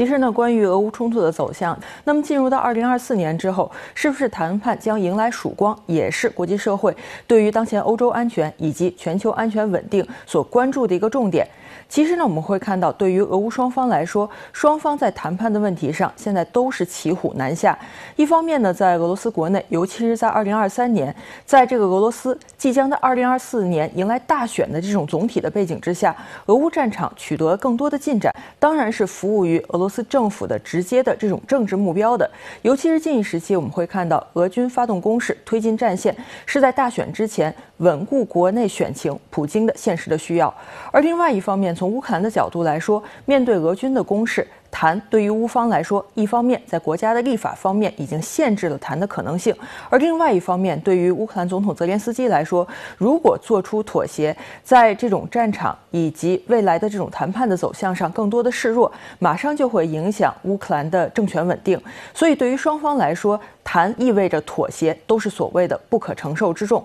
其实呢，关于俄乌冲突的走向，那么进入到二零二四年之后，是不是谈判将迎来曙光，也是国际社会对于当前欧洲安全以及全球安全稳定所关注的一个重点。其实呢，我们会看到，对于俄乌双方来说，双方在谈判的问题上，现在都是骑虎难下。一方面呢，在俄罗斯国内，尤其是在二零二三年，在这个俄罗斯即将在二零二四年迎来大选的这种总体的背景之下，俄乌战场取得更多的进展，当然是服务于俄罗斯政府的直接的这种政治目标的。尤其是近一时期，我们会看到俄军发动攻势、推进战线，是在大选之前稳固国内选情、普京的现实的需要。而另外一方，面从乌克兰的角度来说，面对俄军的攻势，谈对于乌方来说，一方面在国家的立法方面已经限制了谈的可能性；而另外一方面，对于乌克兰总统泽连斯基来说，如果做出妥协，在这种战场以及未来的这种谈判的走向上更多的示弱，马上就会影响乌克兰的政权稳定。所以，对于双方来说，谈意味着妥协，都是所谓的不可承受之重。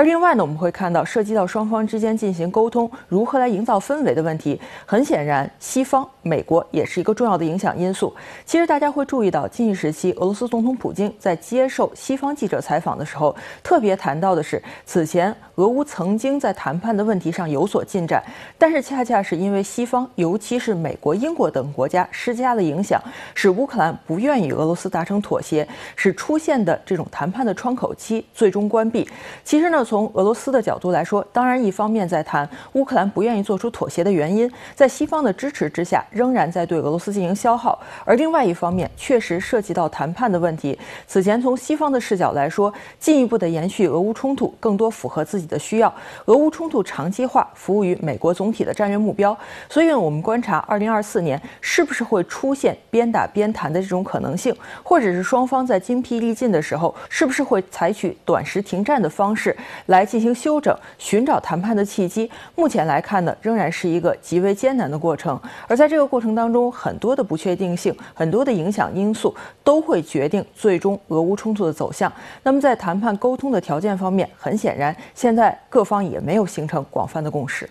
而另外呢，我们会看到涉及到双方之间进行沟通，如何来营造氛围的问题。很显然，西方、美国也是一个重要的影响因素。其实大家会注意到，近一时期俄罗斯总统普京在接受西方记者采访的时候，特别谈到的是，此前俄乌曾经在谈判的问题上有所进展，但是恰恰是因为西方，尤其是美国、英国等国家施加了影响，使乌克兰不愿与俄罗斯达成妥协，使出现的这种谈判的窗口期最终关闭。其实呢。从俄罗斯的角度来说，当然一方面在谈乌克兰不愿意做出妥协的原因，在西方的支持之下，仍然在对俄罗斯进行消耗；而另外一方面，确实涉及到谈判的问题。此前从西方的视角来说，进一步的延续俄乌冲突，更多符合自己的需要。俄乌冲突长期化，服务于美国总体的战略目标。所以，我们观察二零二四年是不是会出现边打边谈的这种可能性，或者是双方在精疲力尽的时候，是不是会采取短时停战的方式。来进行休整，寻找谈判的契机。目前来看呢，仍然是一个极为艰难的过程。而在这个过程当中，很多的不确定性，很多的影响因素，都会决定最终俄乌冲突的走向。那么在谈判沟通的条件方面，很显然，现在各方也没有形成广泛的共识。